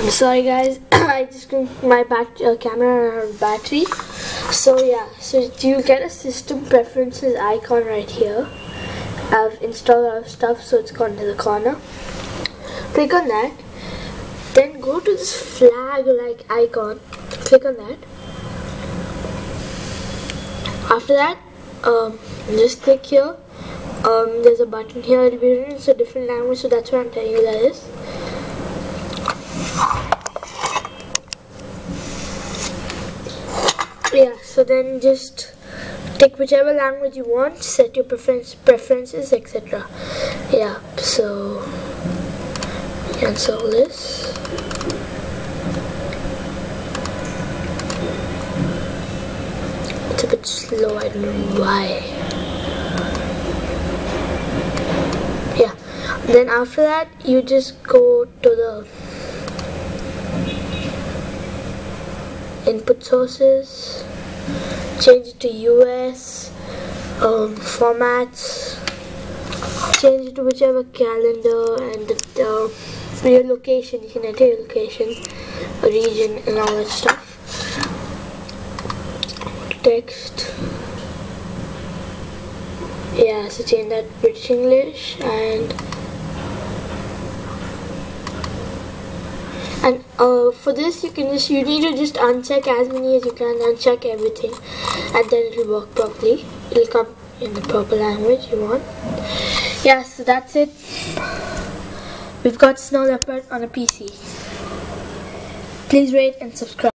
I'm sorry guys, I just my bat uh, camera battery. So yeah, so you get a system preferences icon right here. I've installed a lot of stuff so it's gone to the corner. Click on that. Then go to this flag like icon. Click on that. After that, um, just click here. Um, there's a button here. In a different language, so that's what I'm telling you that is. Yeah, so then just take whichever language you want, set your preference preferences, etc. Yeah, so cancel this. It's a bit slow, I don't know why. Yeah, then after that, you just go to the input sources, change it to US, um, formats, change it to whichever calendar and the, uh, your location, you can enter your location, region and all that stuff. Text. Yeah, so change that British English and and uh, for this you can just you need to just uncheck as many as you can uncheck everything and then it will work properly. It'll come in the proper language you want. Yeah so that's it. We've got snow leopard on a pc please rate and subscribe